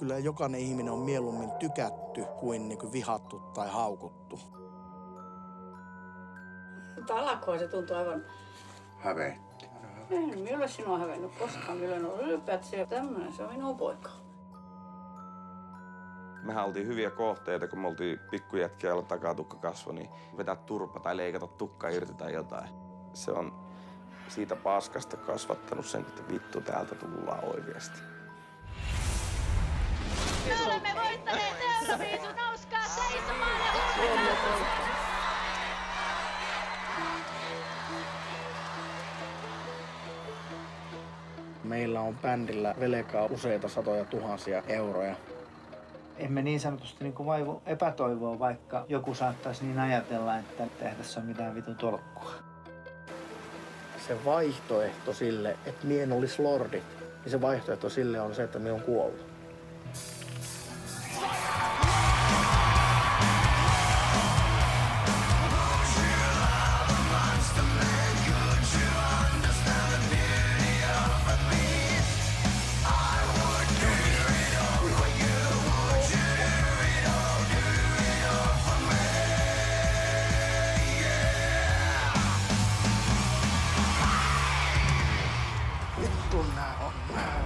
Kyllä jokainen ihminen on mieluummin tykätty kuin, niin kuin vihattu tai haukuttu. Mutta alakoi se tuntui aivan... Hävetti. En minulle sinua hävennyt koskaan. Kyllä on ollut ylpeä, että se tämmöinen, se on minun poika. Mehän oltiin hyviä kohteita, kun me oltiin pikkujätkiä, joilla takatukka kasvoi, niin vetää turpa tai leikata tukka irti tai jotain. Se on siitä paskasta kasvattanut sen, että vittu täältä tullaan oikeasti. Me olemme voittaneet Euroviisut, nouskaa seisomaan ja! Meillä on bändillä velkaa useita satoja tuhansia euroja. emme niin sanotusti niin kuin vaivu epätoivoa, vaikka joku saattaisi niin ajatella, että eihän tässä ole mitään vitun tolkkua. Se vaihtoehto sille, että mien olisi lordi, niin se vaihtoehto sille on se, että me on kuollut. こんな女